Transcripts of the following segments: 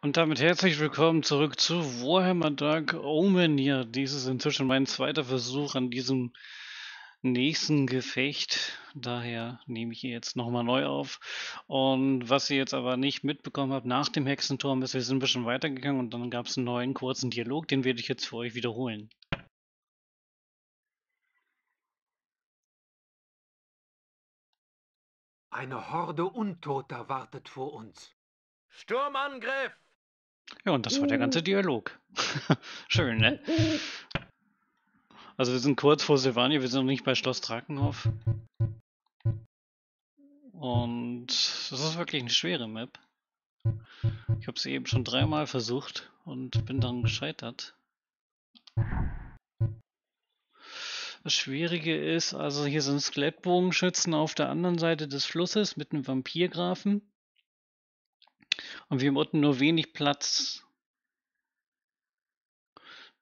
Und damit herzlich willkommen zurück zu Warhammer Dark Omen. Ja, dies ist inzwischen mein zweiter Versuch an diesem nächsten Gefecht. Daher nehme ich hier jetzt nochmal neu auf. Und was ihr jetzt aber nicht mitbekommen habt nach dem Hexenturm ist, wir sind ein bisschen weitergegangen und dann gab es einen neuen kurzen Dialog, den werde ich jetzt für euch wiederholen. Eine Horde Untoter wartet vor uns. Sturmangriff! Ja, und das war der ganze Dialog. Schön, ne? Also wir sind kurz vor Silvania, wir sind noch nicht bei Schloss Drakenhof. Und das ist wirklich eine schwere Map. Ich habe sie eben schon dreimal versucht und bin dann gescheitert. Das Schwierige ist, also hier sind Skelettbogenschützen auf der anderen Seite des Flusses mit einem Vampirgrafen. Und wir haben unten nur wenig Platz.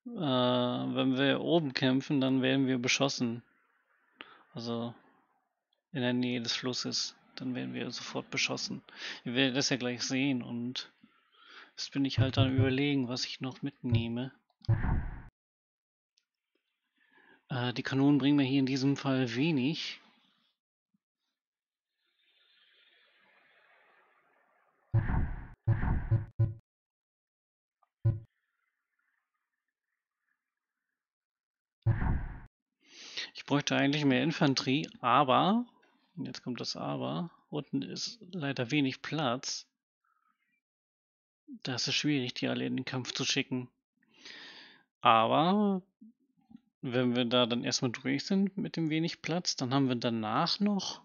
Äh, wenn wir oben kämpfen, dann werden wir beschossen. Also in der Nähe des Flusses. Dann werden wir sofort beschossen. Ihr werdet das ja gleich sehen und jetzt bin ich halt dann überlegen, was ich noch mitnehme. Äh, die Kanonen bringen mir hier in diesem Fall wenig. Ich bräuchte eigentlich mehr Infanterie, aber, jetzt kommt das Aber, unten ist leider wenig Platz. Da ist schwierig, die alle in den Kampf zu schicken. Aber wenn wir da dann erstmal durch sind mit dem wenig Platz, dann haben wir danach noch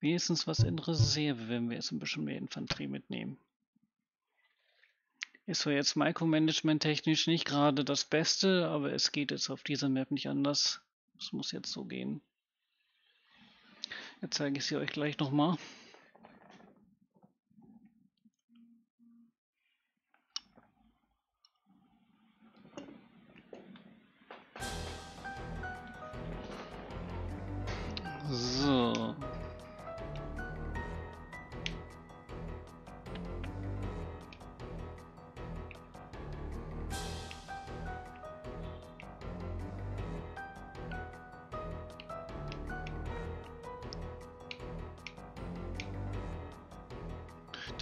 wenigstens was in Reserve, wenn wir jetzt ein bisschen mehr Infanterie mitnehmen. Ist zwar jetzt Micromanagement technisch nicht gerade das Beste, aber es geht jetzt auf dieser Map nicht anders. Es muss jetzt so gehen. Jetzt zeige ich sie euch gleich nochmal. So.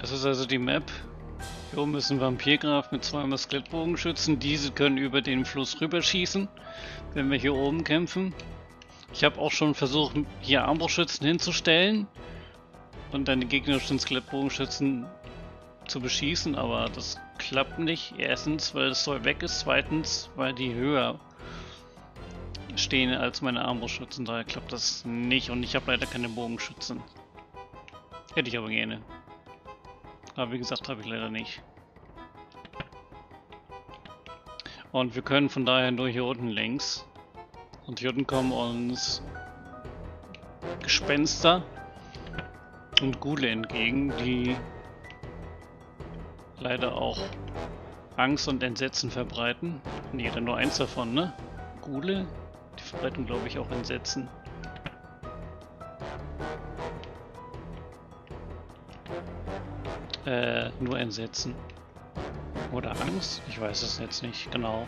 Das ist also die Map. Hier oben ist ein Vampirgraf mit zweimal Skelettbogenschützen. Diese können über den Fluss rüberschießen, wenn wir hier oben kämpfen. Ich habe auch schon versucht, hier Armbrustschützen hinzustellen und dann die gegnerischen Skelettbogenschützen zu beschießen, aber das klappt nicht. Erstens, weil das Zeug weg ist. Zweitens, weil die höher stehen als meine Armbrustschützen. Daher klappt das nicht und ich habe leider keine Bogenschützen. Hätte ich aber gerne. Aber wie gesagt, habe ich leider nicht. Und wir können von daher nur hier unten längs. Und hier unten kommen uns Gespenster und Gule entgegen, die leider auch Angst und Entsetzen verbreiten. Nee, dann nur eins davon, ne? Gule, die verbreiten glaube ich auch Entsetzen. Äh, nur Entsetzen. Oder Angst? Ich weiß es jetzt nicht genau.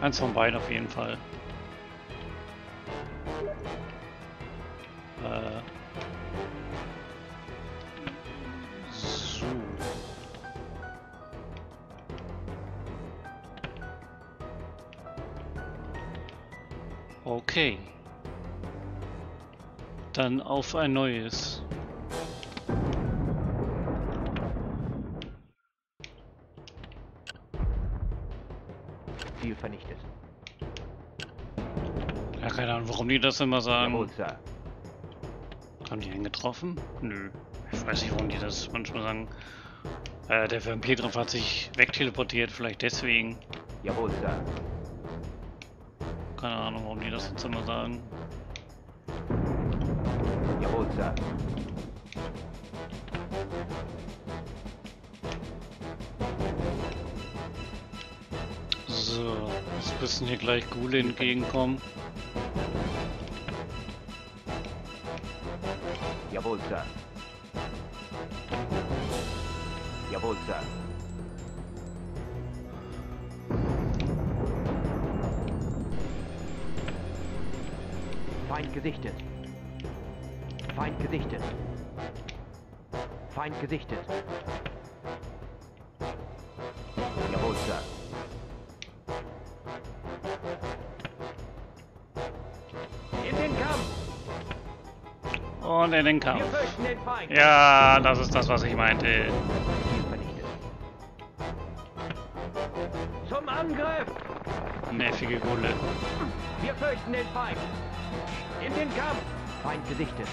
Eins von beiden auf jeden Fall. Äh. So. Okay. Dann auf ein neues. Warum die das immer sagen. Jawohl, Sir. Haben die einen getroffen? Nö. Ich weiß nicht, warum die das manchmal sagen. Äh, der Vampirgriff hat sich wegteleportiert, vielleicht deswegen. Jawohl, Sir. Keine Ahnung, warum die das jetzt immer sagen. Jawohl, Sir. So, jetzt müssen hier gleich Gule entgegenkommen. Sir. Jawohl, Sir. Feind gesichtet. Feind gesichtet. Feind gesichtet. Jawohl, Sir. Und in den Kampf. Ja, das ist das, was ich meinte. Zum Angriff! Nervige Gulle. Wir fürchten den Feind! In den Kampf! Feind gesichtet.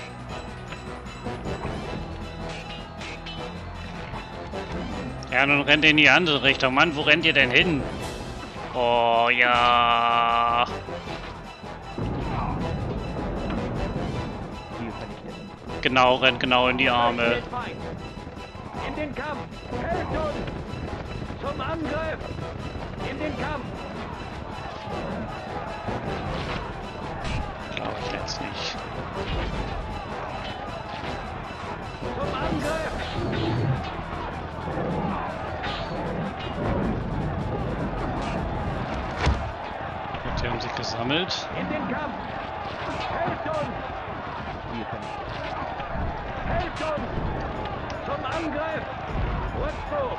Ja, nun rennt ihr in die andere Richtung. Mann, wo rennt ihr denn hin? Oh, ja. Genau, rennt genau in die Arme. In den Kampf! Hält uns! Zum Angriff! In den Kampf! Glaube ich jetzt nicht. Zum Angriff! Gut, die haben sich gesammelt. In den Kampf! Hält uns! Ziel vernichtet. Hält uns! Zum Angriff! Rückzug!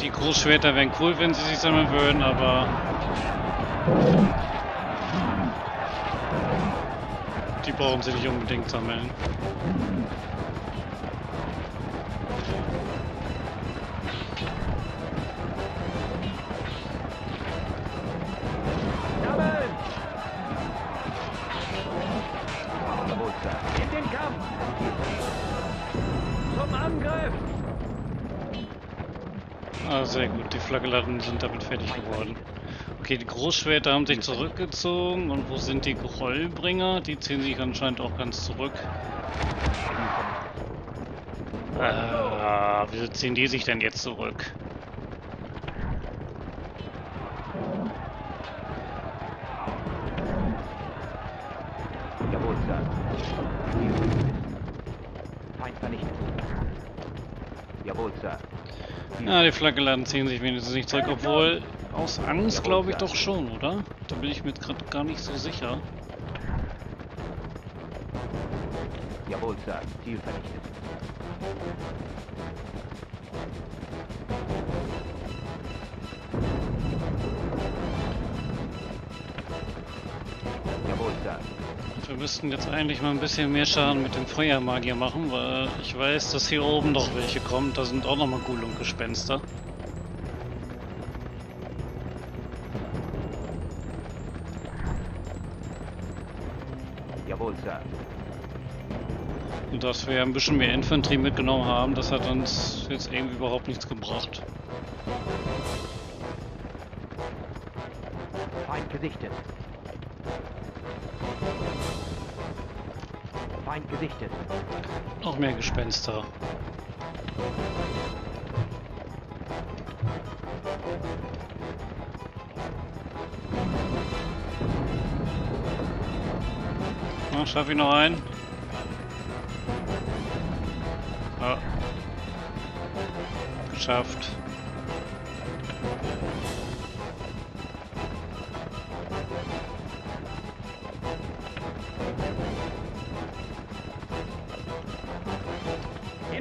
Die Großschwerter wären cool, wenn sie sich sammeln würden, aber... Die brauchen sie nicht unbedingt. Sammeln! Ah, sehr gut. Die Flagelladen sind damit fertig geworden. Okay, die Großschwerter haben sich zurückgezogen. Und wo sind die Grollbringer? Die ziehen sich anscheinend auch ganz zurück. Äh, wieso ziehen die sich denn jetzt zurück? Jawohl, Sir. Feind vernichtet. Jawohl, Sir. Ziel Ja, die Flagelladen ziehen sich wenigstens nicht zurück, obwohl aus Angst glaube ich doch schon, oder? Da bin ich mir gerade gar nicht so sicher. Jawohl, Sir. Ziel vernichtet. Wir müssten jetzt eigentlich mal ein bisschen mehr Schaden mit dem Feuermagier machen, weil ich weiß, dass hier oben noch welche kommen. Da sind auch nochmal Ghoul und Gespenster. Jawohl, Sir. Und dass wir ein bisschen mehr Infanterie mitgenommen haben, das hat uns jetzt irgendwie überhaupt nichts gebracht. Feind gesichtet. Feind gesichtet. Noch mehr Gespenster. Na, schaff ich noch einen? Ja. Geschafft.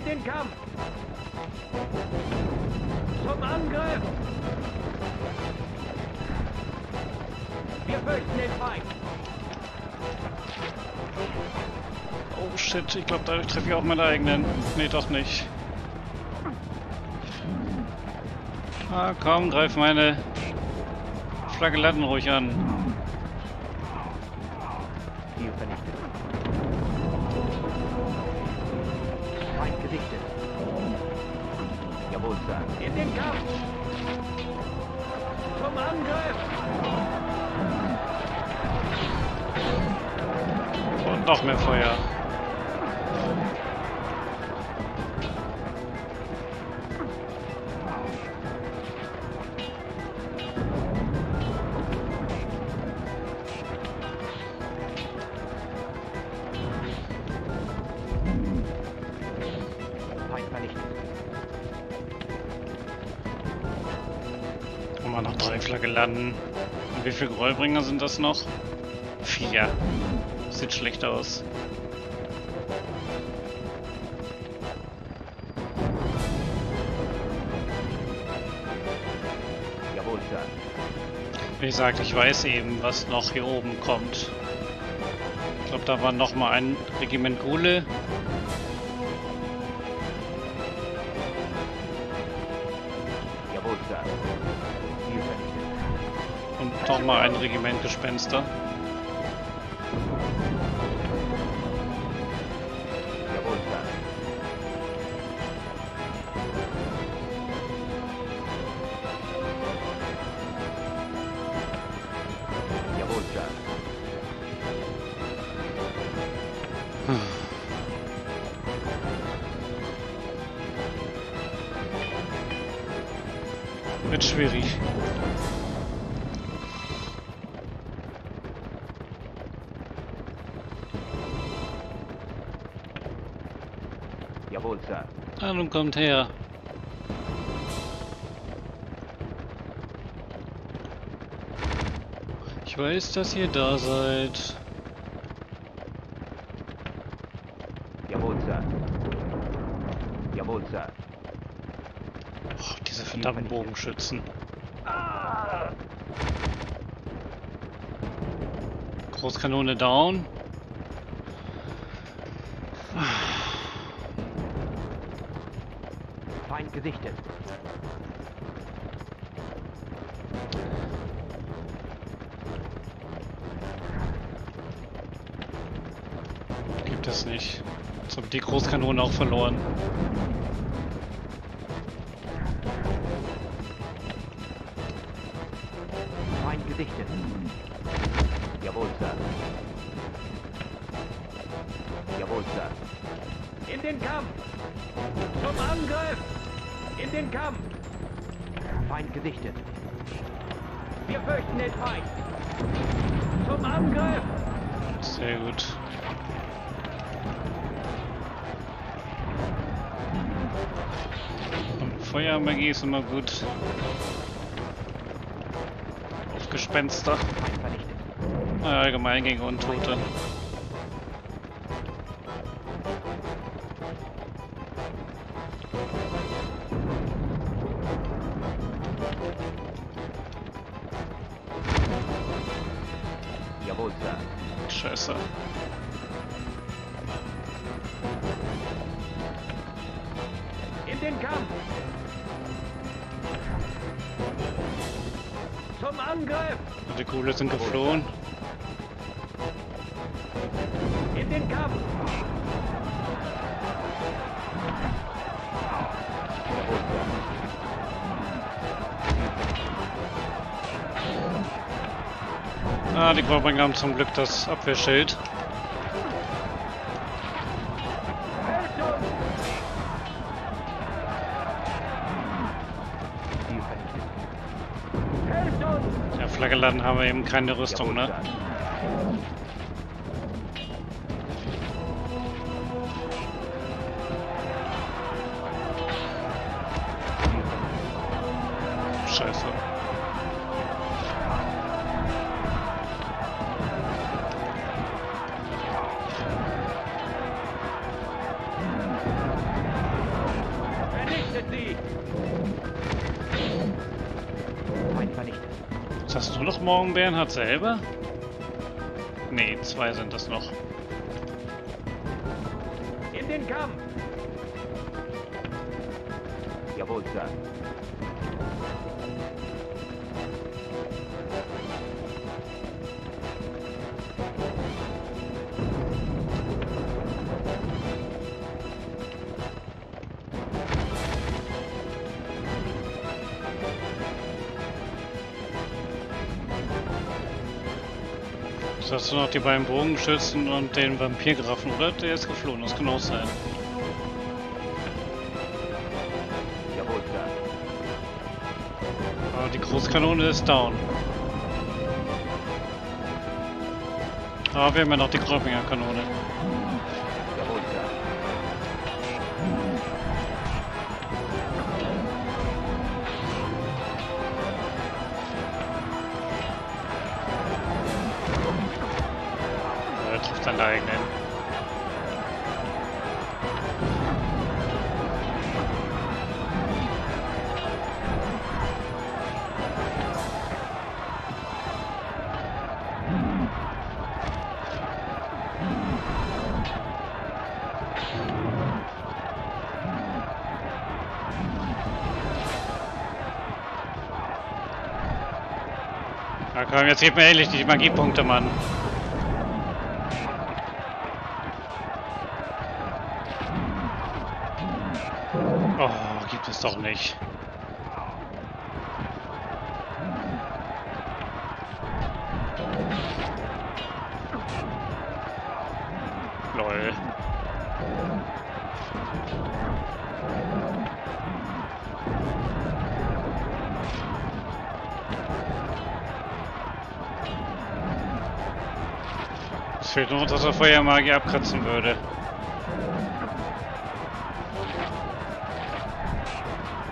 In den Kampf! Zum Angriff! Wir fürchten den Feind! Oh shit, ich glaube, dadurch treffe ich auch meine eigenen. Nee, doch nicht. Ah, komm, greif meine Flagelladen ruhig an. Sir. In den Kampf! Zum Angriff! Und noch mehr Feuer. Und wie viele Gräuelbringer sind das noch? Vier. Sieht schlecht aus. Jawohl, Sir. Wie gesagt, ich weiß eben, was noch hier oben kommt. Ich glaube, da war noch mal ein Regiment Gule. Mal ein Regiment Gespenster. Sir. Wird schwierig. Sir. Ah, nun kommt her. Ich weiß, dass ihr da seid. Jawohl, Sir. Jawohl, Sir. Oh, diese verdammten Bogenschützen. Großkanone down. Feind gesichtet. Gibt es nicht. Jetzt haben die Großkanone auch verloren. Den Feind! Zum Angriff! Sehr gut. Und Feuermagie ist immer gut. Auf Gespenster. Allgemein gegen Untote. Die Quabringer haben zum Glück das Abwehrschild. Ja, Flagge laden haben wir eben keine Rüstung, ne? Vernichtet sie! Feind vernichtet. Was hast du noch morgen, Bernhard selber? Nee, zwei sind das noch. In den Kampf! Jawohl, Sir. Hast du noch die beiden Bogenschützen und den Vampirgrafen, oder? Der ist geflohen, das kann auch sein. Jawohl, Sir. Aber die Großkanone ist down. Aber wir haben ja noch die Gräubinger Kanone. Na komm, jetzt gib mir endlich die Magiepunkte, Mann. Oh, gibt es doch nicht. Fehlt nur, dass er Feuermagie abkratzen würde.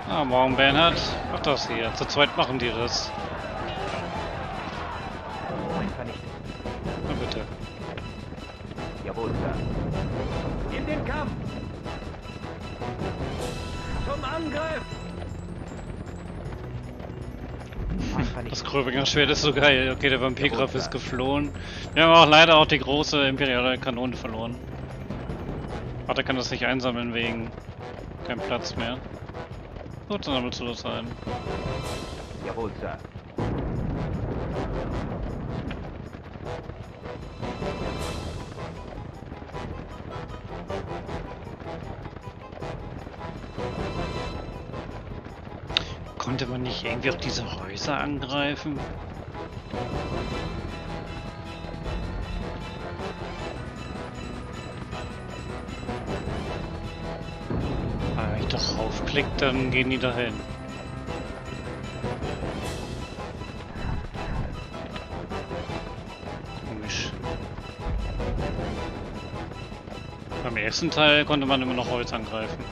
Ah, morgen Bernhard. Mach das hier. Zu zweit machen die das. Vernichtet. Gröbinger Schwert ist so geil. Okay, der Vampirgraf ist geflohen. Wir haben auch leider auch die große imperiale Kanone verloren. Der kann das nicht einsammeln wegen kein Platz mehr. Gut, dann sammelst du das ein. Jawohl, Sir. Konnte man nicht irgendwie auch diese Häuser angreifen? Aber wenn ich doch raufklick, dann gehen die dahin. Komisch. Beim ersten Teil konnte man immer noch Holz angreifen.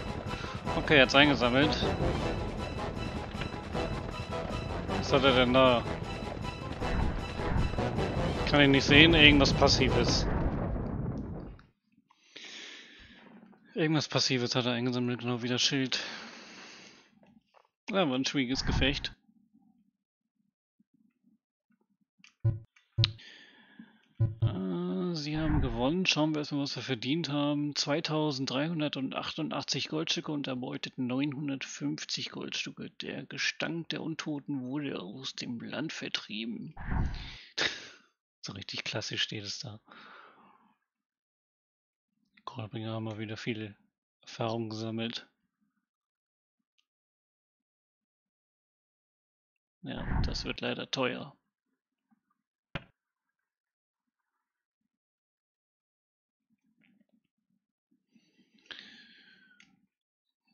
Okay, jetzt eingesammelt. Was hat er denn da? Kann ich nicht sehen, irgendwas Passives. Irgendwas Passives hat er eingesammelt, genau wie das Schild. Ja, war ein schwieriges Gefecht. Gewonnen. Schauen wir erstmal, was wir verdient haben. 2388 Goldstücke und erbeuteten 950 Goldstücke. Der Gestank der Untoten wurde aus dem Land vertrieben. so richtig klassisch steht es da. Kolbringer haben mal wieder viele Erfahrungen gesammelt. Ja, das wird leider teuer.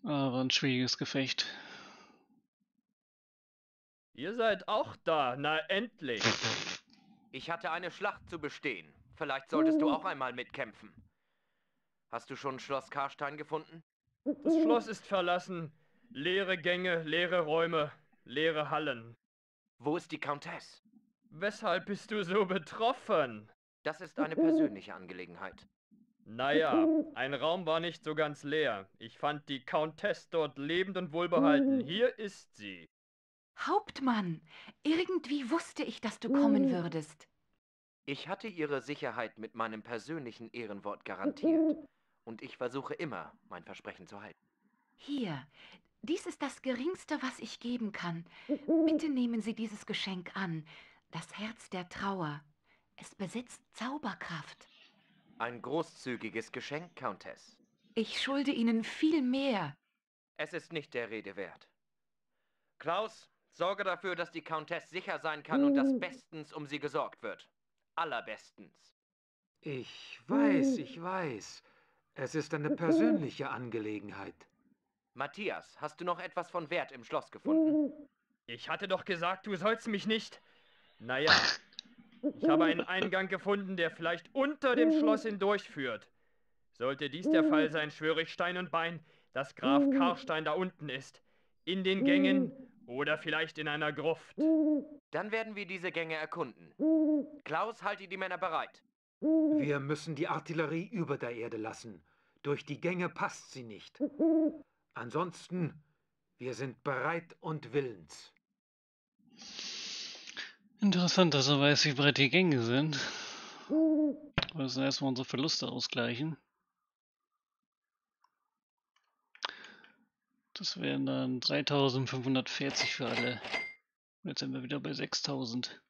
Aber ein schwieriges Gefecht. Ihr seid auch da, na endlich. Ich hatte eine Schlacht zu bestehen. Vielleicht solltest du auch einmal mitkämpfen. Hast du schon Schloss Karstein gefunden? Das Schloss ist verlassen. Leere Gänge, leere Räume, leere Hallen. Wo ist die Countess? Weshalb bist du so betroffen? Das ist eine persönliche Angelegenheit. Naja, ein Raum war nicht so ganz leer. Ich fand die Countess dort lebend und wohlbehalten. Hier ist sie. Hauptmann, irgendwie wusste ich, dass du kommen würdest. Ich hatte ihre Sicherheit mit meinem persönlichen Ehrenwort garantiert. Und ich versuche immer, mein Versprechen zu halten. Hier, dies ist das Geringste, was ich geben kann. Bitte nehmen Sie dieses Geschenk an. Das Herz der Trauer. Es besitzt Zauberkraft. Ein großzügiges Geschenk, Countess. Ich schulde Ihnen viel mehr. Es ist nicht der Rede wert. Klaus, sorge dafür, dass die Countess sicher sein kann und dass bestens um sie gesorgt wird. Allerbestens. Ich weiß, ich weiß. Es ist eine persönliche Angelegenheit. Matthias, hast du noch etwas von Wert im Schloss gefunden? Ich hatte doch gesagt, du sollst mich nicht. Naja, ich habe einen Eingang gefunden, der vielleicht unter dem Schloss hindurchführt. Sollte dies der Fall sein, schwöre ich Stein und Bein, dass Graf Karstein da unten ist. In den Gängen oder vielleicht in einer Gruft. Dann werden wir diese Gänge erkunden. Klaus, halte die Männer bereit. Wir müssen die Artillerie über der Erde lassen. Durch die Gänge passt sie nicht. Ansonsten, wir sind bereit und willens. Interessant, dass er weiß, wie breit die Gänge sind. Wir müssen erstmal unsere Verluste ausgleichen. Das wären dann 3540 für alle. Jetzt sind wir wieder bei 6000.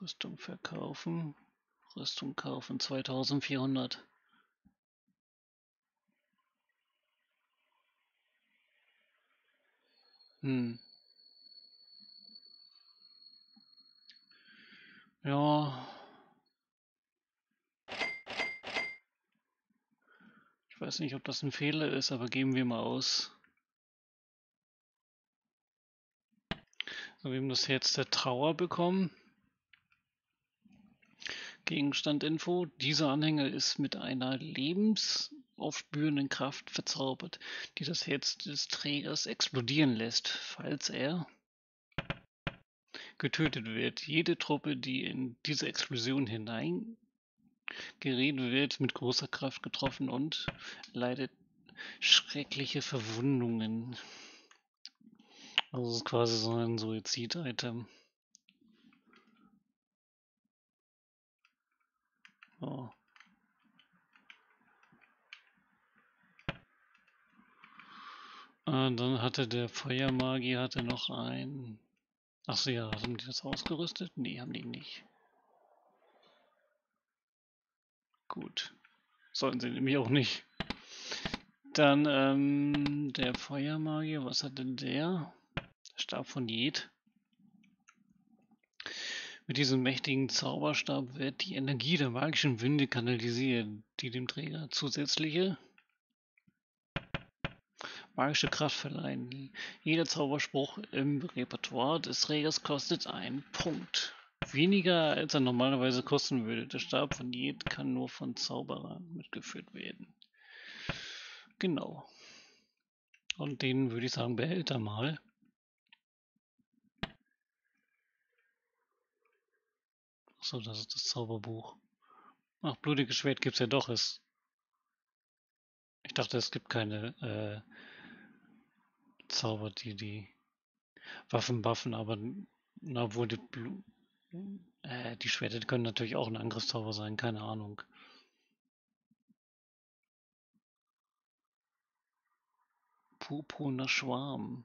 Rüstung verkaufen. Rüstung kaufen 2400. Hm. Ja. Ich weiß nicht, ob das ein Fehler ist, aber geben wir mal aus. Wir haben das Herz der Trauer bekommen. Gegenstand Info. Dieser Anhänger ist mit einer lebensaufspürenden Kraft verzaubert, die das Herz des Trägers explodieren lässt, falls er getötet wird. Jede Truppe, die in diese Explosion hineingerät, wird mit großer Kraft getroffen und leidet schreckliche Verwundungen. Also es ist quasi so ein Suizid-Item. Oh. Dann hatte der Feuermagier hatte noch ein. Achso, ja, haben die das ausgerüstet? Nee, haben die nicht. Gut. Sollten sie nämlich auch nicht. Dann, ähm, der Feuermagier, was hat denn der? Stab von Jed. Mit diesem mächtigen Zauberstab wird die Energie der magischen Winde kanalisiert, die dem Träger zusätzliche magische Kraft verleihen. Jeder Zauberspruch im Repertoire des Trägers kostet einen Punkt. Weniger als er normalerweise kosten würde. Der Stab von Jed kann nur von Zauberern mitgeführt werden. Genau. Und den würde ich sagen, behält er mal. So, das ist das Zauberbuch. Ach, blutiges Schwert gibt's ja doch. Es ich dachte, es gibt keine äh, Zauber, die die Waffen buffen, aber na, obwohl die, Blu äh, die Schwerter können natürlich auch ein Angriffszauber sein, keine Ahnung. Purpurner Schwarm.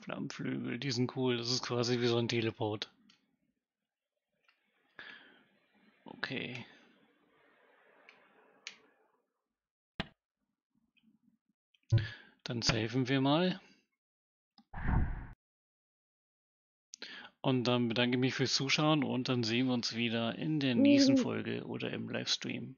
Flammenflügel, die sind cool. Das ist quasi wie so ein Teleport. Okay. Dann saven wir mal. Und dann bedanke ich mich fürs Zuschauen und dann sehen wir uns wieder in der nächsten Folge oder im Livestream.